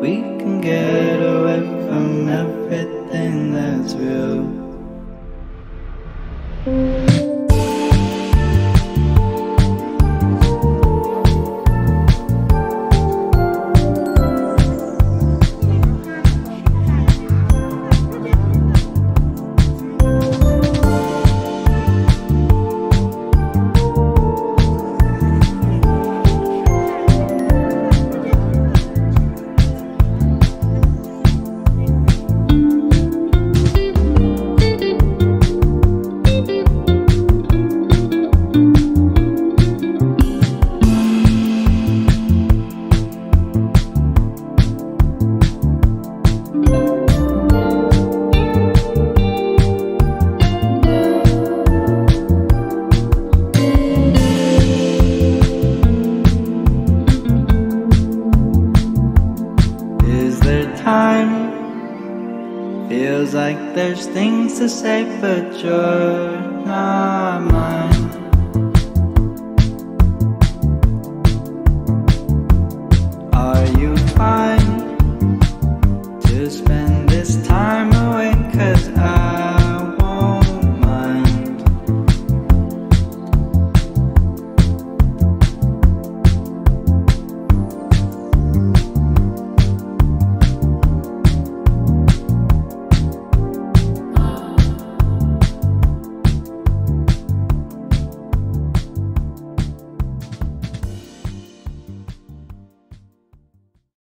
We can get away from everything. time. Feels like there's things to say, but you're not mine.